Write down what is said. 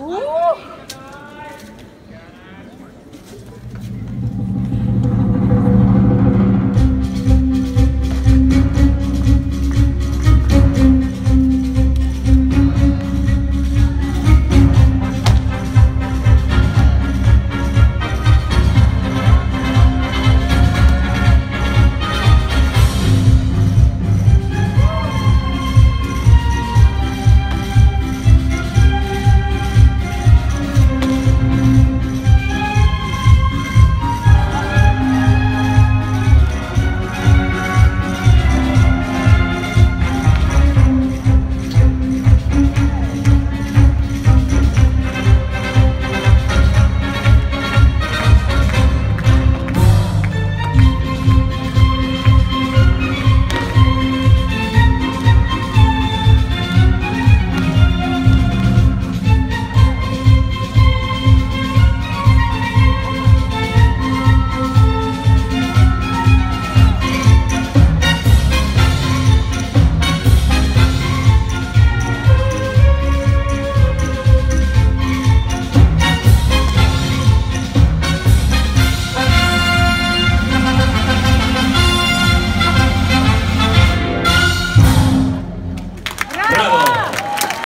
Uh!